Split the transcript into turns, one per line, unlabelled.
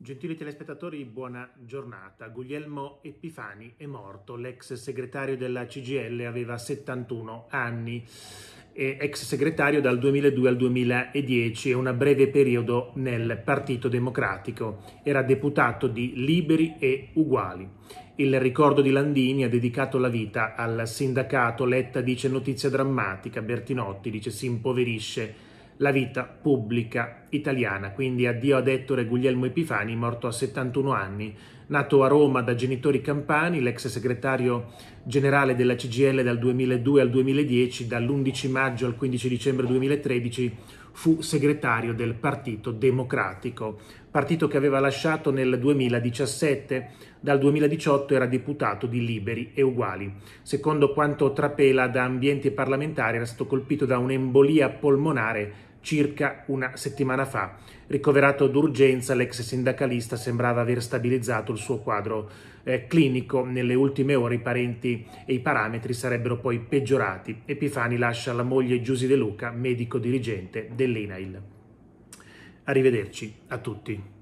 Gentili telespettatori, buona giornata. Guglielmo Epifani è morto, l'ex segretario della CGL aveva 71 anni, ex segretario dal 2002 al 2010 e un breve periodo nel Partito Democratico. Era deputato di Liberi e Uguali. Il ricordo di Landini ha dedicato la vita al sindacato. Letta dice notizia drammatica, Bertinotti dice si impoverisce la vita pubblica italiana. Quindi addio ad Ettore Guglielmo Epifani, morto a 71 anni, nato a Roma da genitori campani, l'ex segretario generale della CGL dal 2002 al 2010, dall'11 maggio al 15 dicembre 2013 fu segretario del Partito Democratico, partito che aveva lasciato nel 2017, dal 2018 era deputato di Liberi e Uguali. Secondo quanto trapela da ambienti parlamentari era stato colpito da un'embolia polmonare circa una settimana fa. Ricoverato d'urgenza, l'ex sindacalista sembrava aver stabilizzato il suo quadro eh, clinico. Nelle ultime ore i parenti e i parametri sarebbero poi peggiorati. Epifani lascia la moglie Giusy De Luca, medico dirigente dell'INAIL. Arrivederci a tutti.